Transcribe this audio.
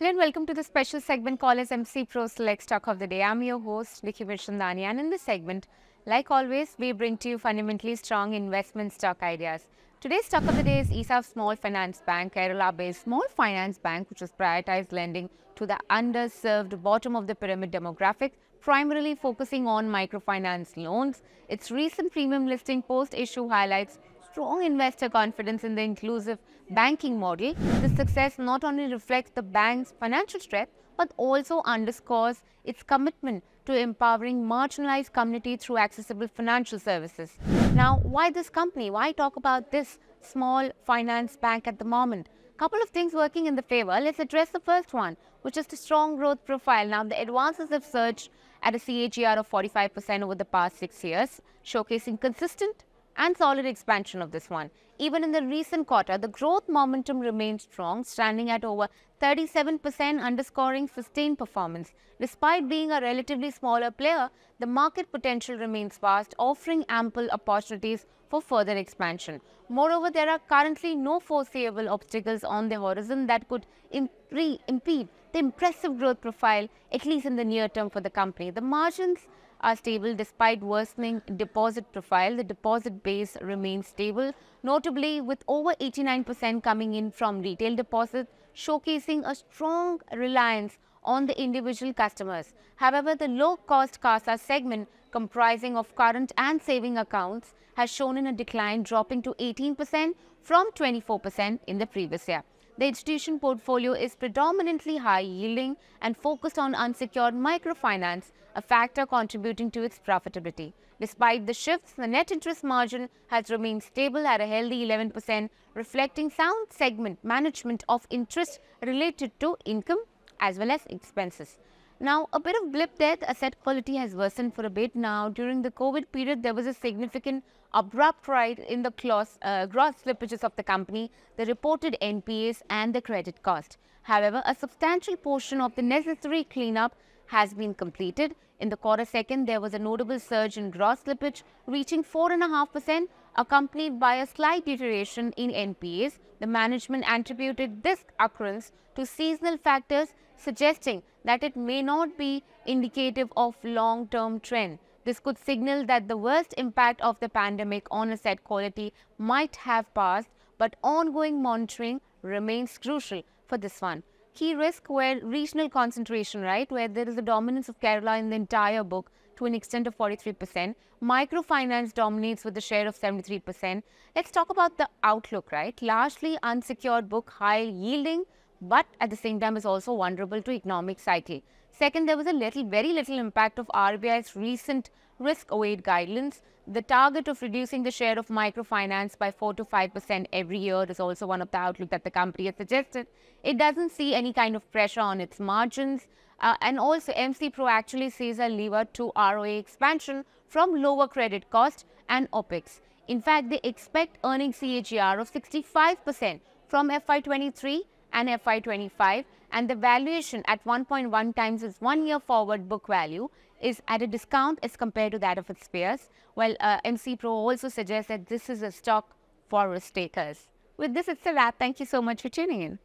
Hello and welcome to the special segment called as MC Pro Select Stock of the Day. I'm your host, Nikki Vishandani, and in this segment, like always, we bring to you fundamentally strong investment stock ideas. Today's stock of the day is ESAF Small Finance Bank, Kerala-based small finance bank, which has prioritized lending to the underserved bottom of the pyramid demographic, primarily focusing on microfinance loans. Its recent premium listing post-issue highlights strong investor confidence in the inclusive banking model. This success not only reflects the bank's financial strength, but also underscores its commitment to empowering marginalized communities through accessible financial services. Now, why this company? Why talk about this small finance bank at the moment? Couple of things working in the favor. Let's address the first one, which is the strong growth profile. Now, the advances have surged at a CAGR of 45% over the past six years, showcasing consistent and solid expansion of this one. Even in the recent quarter, the growth momentum remained strong, standing at over 37%, underscoring sustained performance. Despite being a relatively smaller player, the market potential remains vast, offering ample opportunities for further expansion. Moreover, there are currently no foreseeable obstacles on the horizon that could impede the impressive growth profile, at least in the near term for the company. The margins are stable despite worsening deposit profile. The deposit base remains stable, notably with over 89% coming in from retail deposits, showcasing a strong reliance on the individual customers. However, the low-cost CASA segment comprising of current and saving accounts has shown in a decline dropping to 18% from 24% in the previous year. The institution portfolio is predominantly high yielding and focused on unsecured microfinance, a factor contributing to its profitability. Despite the shifts, the net interest margin has remained stable at a healthy 11%, reflecting sound segment management of interest related to income as well as expenses. Now, a bit of blip there, the asset quality has worsened for a bit now. During the COVID period, there was a significant abrupt rise in the clause, uh, gross slippages of the company, the reported NPAs and the credit cost. However, a substantial portion of the necessary cleanup has been completed. In the quarter second, there was a notable surge in gross slippage, reaching 4.5%, accompanied by a slight deterioration in NPAs. The management attributed this occurrence to seasonal factors, suggesting that it may not be indicative of long-term trend. This could signal that the worst impact of the pandemic on asset quality might have passed, but ongoing monitoring remains crucial for this one. Key risk were regional concentration, right, where there is a dominance of Kerala in the entire book to an extent of 43%. Microfinance dominates with a share of 73%. Let's talk about the outlook, right? Largely unsecured book, high yielding, but at the same time is also vulnerable to economic cycle. Second, there was a little, very little impact of RBI's recent risk-weight guidelines. The target of reducing the share of microfinance by 4 to 5% every year is also one of the outlook that the company has suggested. It doesn't see any kind of pressure on its margins. Uh, and also, MC Pro actually sees a lever to ROA expansion from lower credit cost and OPEX. In fact, they expect earnings CAGR of 65% from FY23 and FY25 and the valuation at 1.1 times its one year forward book value is at a discount as compared to that of its peers. While uh, MC Pro also suggests that this is a stock for risk takers. With this, it's a wrap. Thank you so much for tuning in.